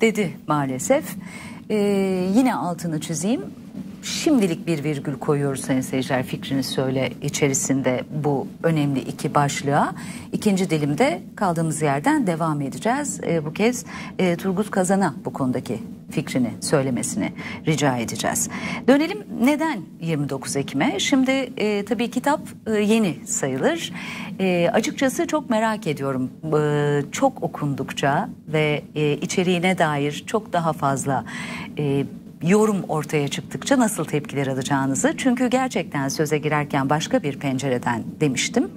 dedi maalesef. Ee, yine altını çizeyim. Şimdilik bir virgül koyuyoruz sayın seyirciler fikriniz söyle içerisinde bu önemli iki başlığa. İkinci dilimde kaldığımız yerden devam edeceğiz. E, bu kez e, Turgut Kazan'a bu konudaki fikrini söylemesini rica edeceğiz. Dönelim neden 29 Ekim'e? Şimdi e, tabii kitap e, yeni sayılır. E, açıkçası çok merak ediyorum. E, çok okundukça ve e, içeriğine dair çok daha fazla e, yorum ortaya çıktıkça nasıl tepkiler alacağınızı. Çünkü gerçekten söze girerken başka bir pencereden demiştim.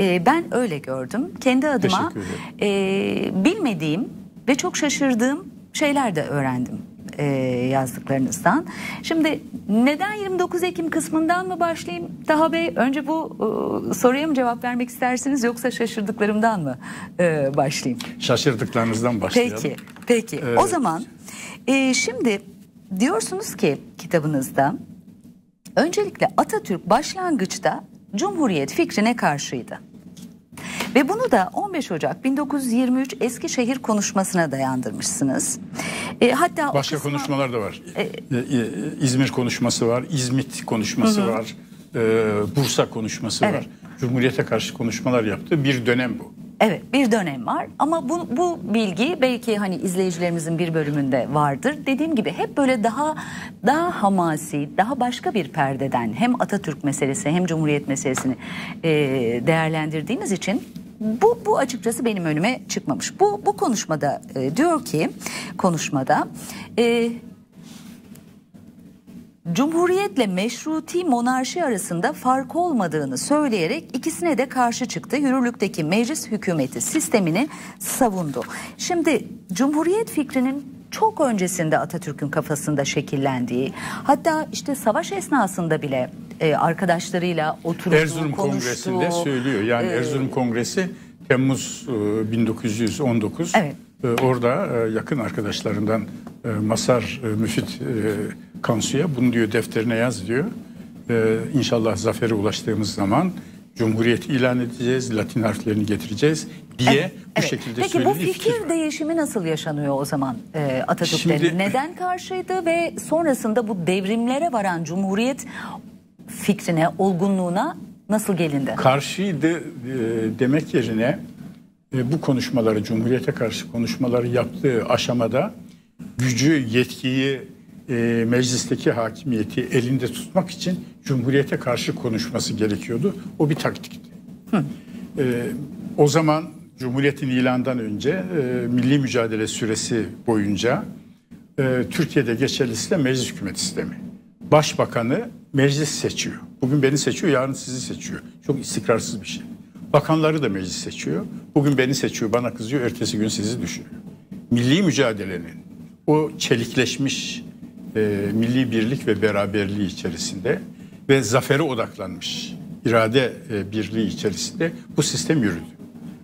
E, ben öyle gördüm. Kendi adıma e, bilmediğim ve çok şaşırdığım şeyler de öğrendim e, yazdıklarınızdan. Şimdi neden 29 Ekim kısmından mı başlayayım Taha Bey? Önce bu e, soruya mı cevap vermek istersiniz yoksa şaşırdıklarımdan mı e, başlayayım? Şaşırdıklarınızdan başlayalım. Peki, peki. Evet. O zaman e, şimdi diyorsunuz ki kitabınızda öncelikle Atatürk başlangıçta Cumhuriyet fikrine karşıydı. Ve bunu da 15 Ocak 1923 Eskişehir konuşmasına dayandırmışsınız. E, hatta başka kısma, konuşmalar da var. E, e, e, İzmir konuşması var, İzmit konuşması hı. var, e, Bursa konuşması evet. var. Cumhuriyete karşı konuşmalar yaptığı bir dönem bu. Evet bir dönem var ama bu, bu bilgi belki hani izleyicilerimizin bir bölümünde vardır. Dediğim gibi hep böyle daha daha hamasi, daha başka bir perdeden hem Atatürk meselesi hem Cumhuriyet meselesini e, değerlendirdiğimiz için bu, bu açıkçası benim önüme çıkmamış. Bu, bu konuşmada e, diyor ki konuşmada e, Cumhuriyetle meşruti monarşi arasında fark olmadığını söyleyerek ikisine de karşı çıktı. Yürürlükteki meclis hükümeti sistemini savundu. Şimdi Cumhuriyet fikrinin çok öncesinde Atatürk'ün kafasında şekillendiği hatta işte savaş esnasında bile e, arkadaşlarıyla oturup Erzurum konuştuğu, Kongresi'nde söylüyor. Yani e, Erzurum Kongresi Temmuz e, 1919. Evet. E, orada e, yakın arkadaşlarından e, Masar e, Müfit e, Kansu'ya bunu diyor defterine yaz diyor. E, inşallah zafere ulaştığımız zaman Cumhuriyeti ilan edeceğiz, Latin harflerini getireceğiz diye evet, bu evet. şekilde Peki bu fikir, fikir değişimi nasıl yaşanıyor o zaman e, Atatürk'ten? Şimdi, Neden karşıydı ve sonrasında bu devrimlere varan Cumhuriyet fikrine, olgunluğuna nasıl gelindi? Karşıydı e, demek yerine e, bu konuşmaları, Cumhuriyete karşı konuşmaları yaptığı aşamada gücü, yetkiyi, e, meclisteki hakimiyeti elinde tutmak için Cumhuriyete karşı konuşması gerekiyordu. O bir taktikti. Hı. E, o zaman Cumhuriyet'in ilandan önce e, milli mücadele süresi boyunca e, Türkiye'de geçerli sistem meclis hükümet sistemi. Başbakanı meclis seçiyor. Bugün beni seçiyor, yarın sizi seçiyor. Çok istikrarsız bir şey. Bakanları da meclis seçiyor. Bugün beni seçiyor, bana kızıyor, ertesi gün sizi düşürüyor. Milli mücadelenin o çelikleşmiş e, milli birlik ve beraberliği içerisinde ve zafere odaklanmış irade e, birliği içerisinde bu sistem yürüdü.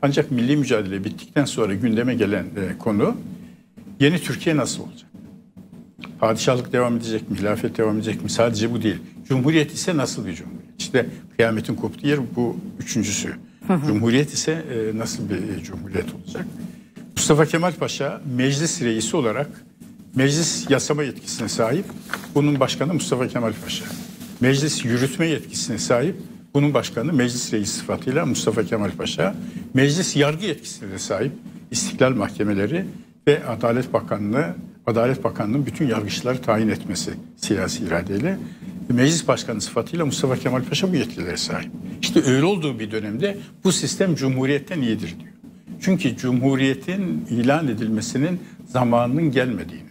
Ancak milli mücadele bittikten sonra gündeme gelen e, konu yeni Türkiye nasıl olacak? Padişahlık devam edecek mi? Hilafet devam edecek mi? Sadece bu değil. Cumhuriyet ise nasıl bir cumhuriyet? İşte kıyametin koptuğu yer bu üçüncüsü. Cumhuriyet ise e, nasıl bir e, cumhuriyet olacak? Mustafa Kemal Paşa meclis reisi olarak meclis yasama yetkisine sahip. Bunun başkanı Mustafa Kemal Paşa. Meclis yürütme yetkisine sahip. Bunun başkanı meclis reisi sıfatıyla Mustafa Kemal Paşa. Meclis yargı yetkisine de sahip. İstiklal mahkemeleri ve Adalet Bakanlığı Adalet Bakanlığı'nın bütün yargıçları tayin etmesi siyasi iradeyle meclis başkanı sıfatıyla Mustafa Kemal Paşa bu yetkilere sahip. İşte öyle olduğu bir dönemde bu sistem cumhuriyetten iyidir diyor. Çünkü cumhuriyetin ilan edilmesinin zamanının gelmediğini.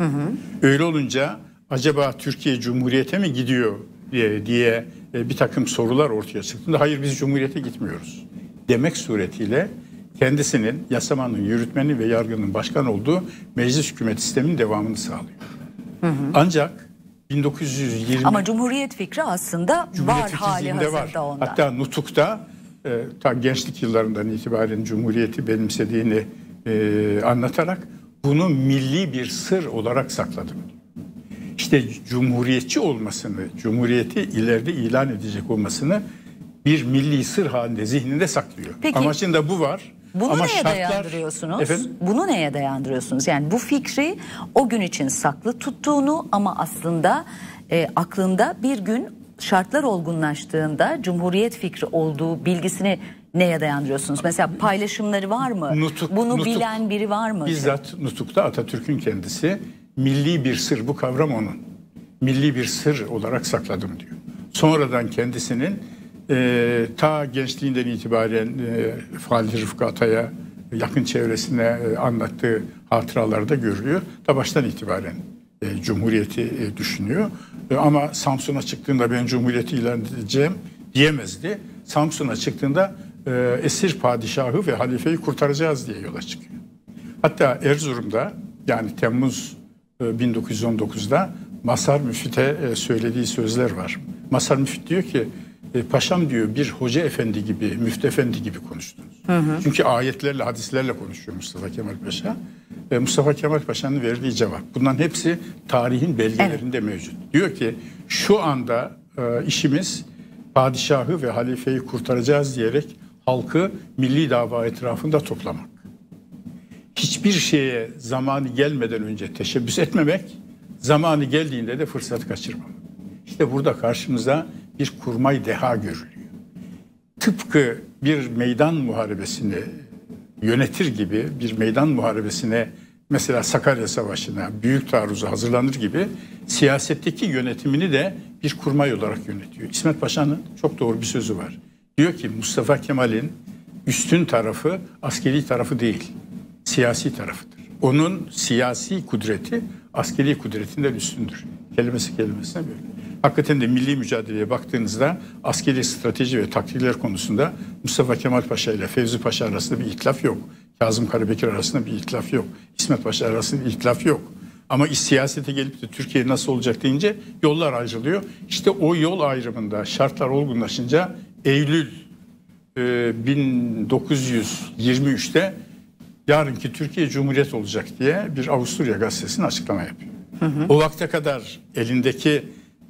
Hı hı. Öyle olunca acaba Türkiye cumhuriyete mi gidiyor diye, diye e, bir takım sorular ortaya çıktığında hayır biz cumhuriyete gitmiyoruz demek suretiyle kendisinin yasamanın, yürütmenin ve yargının başkan olduğu meclis hükümet sisteminin devamını sağlıyor. Hı hı. Ancak 1920 Ama Cumhuriyet fikri aslında Cumhuriyet var hali hazırda var. onda. Hatta Nutuk'ta e, ta gençlik yıllarından itibaren Cumhuriyeti benimsediğini e, anlatarak bunu milli bir sır olarak sakladım. İşte cumhuriyetçi olmasını, cumhuriyeti ileride ilan edecek olmasını bir milli sır halinde zihninde saklıyor. Peki. Amacında bu var. Bunu Ama neye şartlar, dayandırıyorsunuz? Efendim? Bunu neye dayandırıyorsunuz? Yani bu fikri o gün için saklı tuttuğunu ama aslında e, aklında bir gün şartlar olgunlaştığında Cumhuriyet fikri olduğu bilgisini neye dayandırıyorsunuz? Mesela paylaşımları var mı? Nutuk, Bunu nutuk, bilen biri var mı? Bizzat Nutuk'ta Atatürk'ün kendisi milli bir sır bu kavram onun. Milli bir sır olarak sakladım diyor. Sonradan kendisinin e, ta gençliğinden itibaren e, Fahri Rıfkı Atay'a yakın çevresine e, anlattığı hatıralarda görülüyor. Da baştan itibaren e, Cumhuriyeti e, düşünüyor. E, ama Samsun'a çıktığında ben Cumhuriyeti ilan edeceğim diyemezdi. Samsun'a çıktığında e, esir padişahı ve halifeyi kurtaracağız diye yola çıkıyor. Hatta Erzurum'da yani Temmuz e, 1919'da Masar Müfit'e e, söylediği sözler var. Masar Müfit diyor ki e, paşam diyor bir hoca efendi gibi, müftü efendi gibi konuştunuz. Hı hı. Çünkü ayetlerle, hadislerle konuşuyor Mustafa Kemal Paşa. E, Mustafa Kemal Paşa'nın verdiği cevap. Bunların hepsi tarihin belgelerinde evet. mevcut. Diyor ki şu anda e, işimiz padişahı ve halifeyi kurtaracağız diyerek halkı milli dava etrafında toplamak. Hiçbir şeye zamanı gelmeden önce teşebbüs etmemek, zamanı geldiğinde de fırsatı kaçırmamak. İşte burada karşımıza bir kurmay deha görülüyor. Tıpkı bir meydan muharebesini yönetir gibi bir meydan muharebesine mesela Sakarya Savaşı'na büyük taarruza hazırlanır gibi siyasetteki yönetimini de bir kurmay olarak yönetiyor. İsmet Paşa'nın çok doğru bir sözü var. Diyor ki Mustafa Kemal'in üstün tarafı askeri tarafı değil, siyasi tarafıdır. Onun siyasi kudreti askeri kudretinden üstündür. Kelimesi kelimesine böyle. Hakikaten de milli mücadeleye baktığınızda askeri strateji ve taktikler konusunda Mustafa Kemal Paşa ile Fevzi Paşa arasında bir itlaf yok. Kazım Karabekir arasında bir itlaf yok. İsmet Paşa arasında bir itlaf yok. Ama siyasete gelip de Türkiye nasıl olacak deyince yollar ayrılıyor. İşte o yol ayrımında şartlar olgunlaşınca Eylül e, 1923'te yarınki Türkiye Cumhuriyet olacak diye bir Avusturya gazetesinin açıklama yapıyor. Hı hı. O vakte kadar elindeki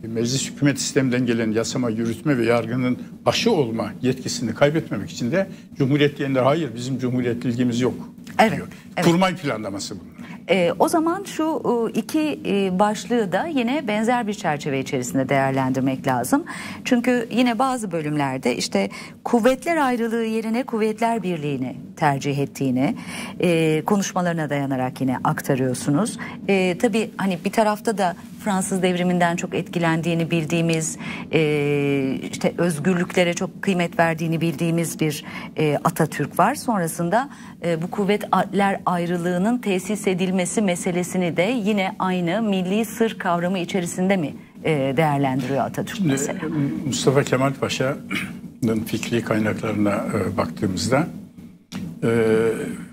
meclis hükümet sisteminden gelen yasama, yürütme ve yargının başı olma yetkisini kaybetmemek için de Cumhuriyet diyenler hayır bizim Cumhuriyet ilgimiz yok evet, diyor. Evet. Kurmay planlaması bunlar. E, o zaman şu e, iki e, başlığı da yine benzer bir çerçeve içerisinde değerlendirmek lazım. Çünkü yine bazı bölümlerde işte kuvvetler ayrılığı yerine kuvvetler birliğini tercih ettiğini e, konuşmalarına dayanarak yine aktarıyorsunuz. E, tabii hani bir tarafta da Fransız devriminden çok etkilendiğini bildiğimiz, e, işte özgürlüklere çok kıymet verdiğini bildiğimiz bir e, Atatürk var. Sonrasında e, bu kuvvetler ayrılığının tesis edilmesi meselesini de yine aynı milli sır kavramı içerisinde mi e, değerlendiriyor Atatürk Şimdi, mesela? Mustafa Kemal Paşa'nın fikri kaynaklarına e, baktığımızda e,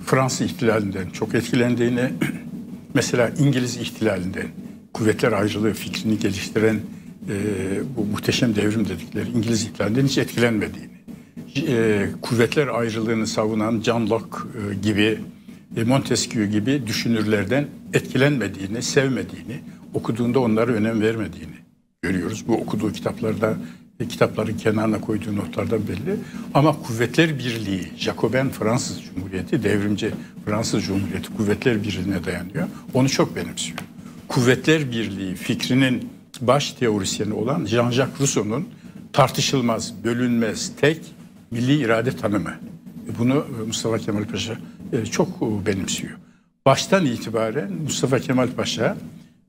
Fransız ihtilalinden çok etkilendiğini, mesela İngiliz ihtilalinden, kuvvetler ayrılığı fikrini geliştiren e, bu muhteşem devrim dedikleri İngiliz ihtilalinden hiç etkilenmediğini, e, kuvvetler ayrılığını savunan John Locke e, gibi, e, Montesquieu gibi düşünürlerden etkilenmediğini, sevmediğini, okuduğunda onlara önem vermediğini görüyoruz. Bu okuduğu kitaplarda e, kitapların kenarına koyduğu notlardan belli. Ama Kuvvetler Birliği, Jacoben Fransız Cumhuriyeti, devrimci Fransız Cumhuriyeti Kuvvetler Birliği'ne dayanıyor. Onu çok benimsiyor. Kuvvetler Birliği fikrinin baş teorisyeni olan Jean-Jacques Rousseau'nun tartışılmaz, bölünmez, tek milli irade tanımı. Bunu Mustafa Kemal Paşa e, çok benimsiyor. Baştan itibaren Mustafa Kemal Paşa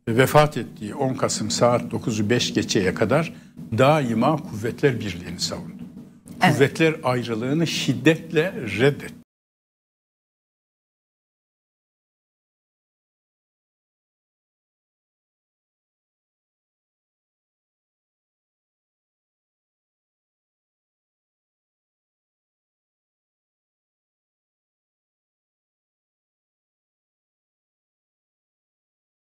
vefat ettiği 10 Kasım saat 9'u 5 geçeye kadar daima Kuvvetler Birliği'ni savundu. Evet. Kuvvetler ayrılığını şiddetle reddetti.